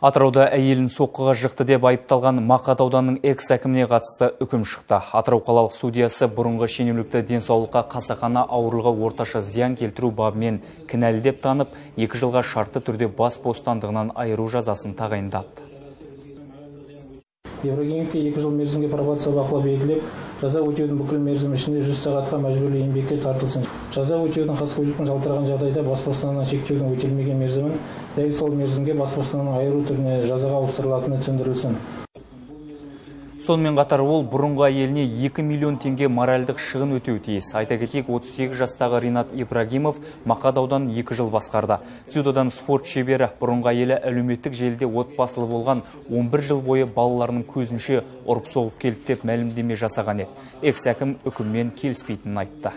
Атырауда әйелін соққыға жықты деп айыпталған Мақат ауданының экс әкіміне қатысты үкім шықты. Атырау қалалық судиясы бұрынғы шенеулікті денсаулыққа қасақана ауырлығы орташа зиян келтіру бабымен кінәлі деп танып, екі жылға шартты түрде бас бостандығынан айыру жазасын тағайындады. Еврогеновке екі жыл мерзімге пробация бақылау белгілеп, жаза өтеудің бүкіл мерзімі ішінде 100 сағатқа мәжбүрлі еңбекке тартылсын. Жаза өтеудің қаскөйліктің жалтыраған жағдайда бас бостандығынан шектеудің өтелмеген мерзімін дәл сол мерзімге бас бостандығынан айыру түріне жазаға ауыстырылатыны түсіндірілсін. Сонымен қатар ол бұрынғы әйеліне 2 миллион теңге моральдық шығын өтеу тиіс. Айта кетейік, 38 жастағы Ринат Ибрагимов Мақадаудан 2 жыл басқарды. Дзюдодан спорт шебері бұрынғы әйелі әлеуметтік желіде отбасылы болған 11 жыл бойы балаларының көзінше ұрып соғып келді деп мәлімдеме жасаған еді. Экс әкім үкіммен келіспейтінін айтты.